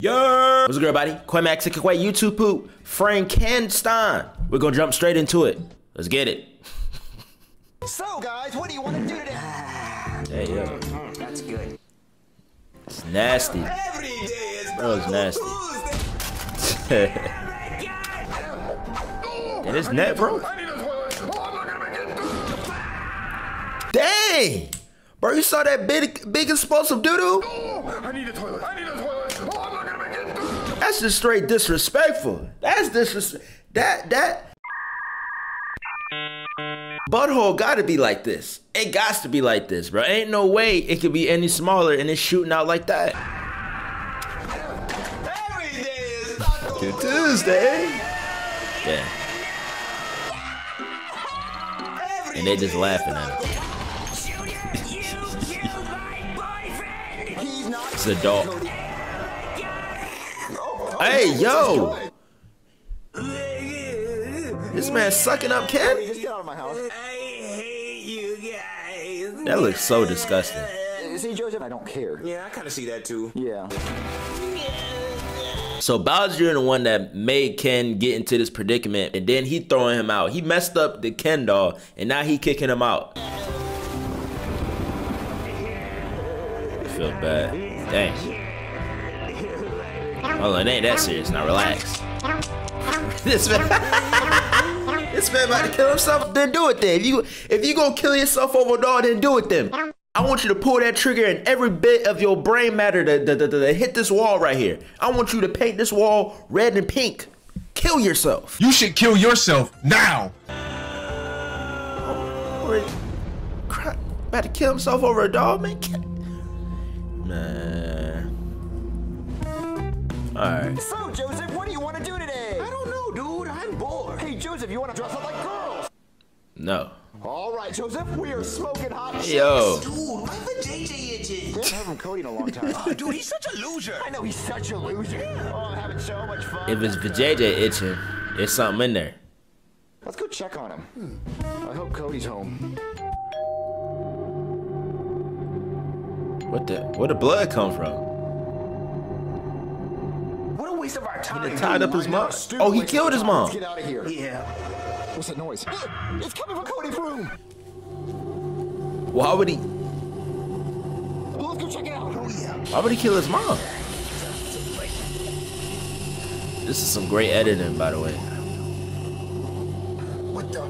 Yo! What's good, everybody? Quamax Quay YouTube poop, Frankenstein. We're gonna jump straight into it. Let's get it. So, guys, what do you want to do today? Hey, yo. Mm, that's good. It's nasty. Every day is Bro, it's nasty. and it's net, bro. Dang! Bro, you saw that big, big explosive doo-doo? I need a toilet. I need a That's just straight disrespectful. That's disrespect. That, that. Butthole gotta be like this. It gots to be like this, bro. Ain't no way it could be any smaller and it's shooting out like that. Every day is Taco Tuesday. Yeah. Every And they just laughing at it. Taco- He's not. It's a Hey, yo. This man sucking up Ken? Just get out of my house. I hate you. That looks so disgusting. See, Joseph, I don't care. Yeah, I kind of see that too. Yeah. So Bowser and the one that made Ken get into this predicament, and then he throwing him out. He messed up the Ken doll, and now he kicking him out. I feel bad. Dang. On, it ain't that serious. Now relax. this man, this man about to kill himself. Then do it. Then if you if you gonna kill yourself over a doll, then do it. Then I want you to pull that trigger and every bit of your brain matter to, to, to, to hit this wall right here. I want you to paint this wall red and pink. Kill yourself. You should kill yourself now. Or- Crap, about to kill himself over a dog, man. Man. Alright. So, Joseph, what do you want to do today? I don't know, dude. I'm bored. Hey, Joseph, you want to dress up like girls? No. All right, Joseph, we are smoking hot shit. Yo. Dude, why the JJ itching? Haven't heard from Cody in a long time. Oh, dude, he's such a loser. I know he's such a loser. Oh, I'm having so much fun. If it's Vajayjay itching, there's something in there. Let's go check on him. Hmm. I hope Cody's home. What the where the blood come from? What waste of our time. He tied up his mom. Oh, he killed his mom. Let's get out of here. Yeah. What's that noise? It's coming from Cody's room. Why would he Well, let's go check it out. Oh, yeah. why would he kill his mom? This is some great editing, by the way. What the?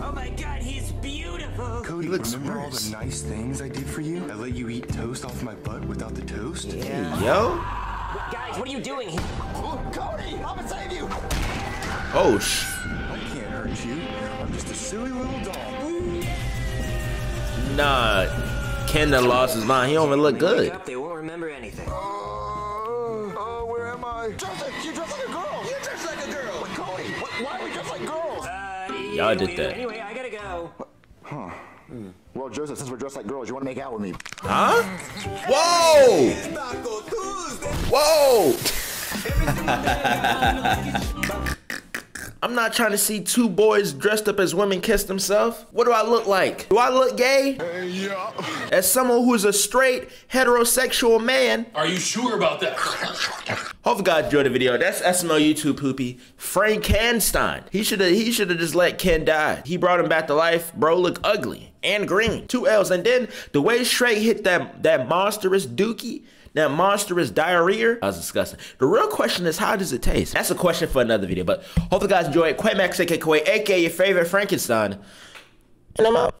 Oh my god, he's beautiful. Cody, looks remember all the nice things I did for you? I let you eat toast off my butt without the toast? Yeah. Yo. Guys, what are you doing here? Oh, Cody, I'm gonna save you. Oh sh I can't hurt you. I'm just a silly little doll. Nah. Ken done lost his mind. He don't even look good. up, they won't remember anything. Oh, oh, where am I? Joseph, you dress like a girl. You dress like a girl. But Cody, wh- why are we dressed like girls? Uh, Y'all did that. Anyway, I gotta go. Well, Joseph, since we're dressed like girls, you want to make out with me? Huh? Whoa! Whoa! I'm not trying to see two boys dressed up as women kiss themselves. What do I look like? Do I look gay? Yeah. As someone who's a straight heterosexual man. Are you sure about that? Hope you guys enjoyed the video. That's SML YouTube poopy. Frankenstein. He should have he should have just let Ken die. He brought him back to life. Bro look ugly and green. Two L's. And then the way Shrek hit that that monstrous dookie, that monstrous diarrhea, that was disgusting. The real question is how does it taste? That's a question for another video. But hope you guys enjoy it. Quamax aka aka your favorite Frankenstein. And I'm out.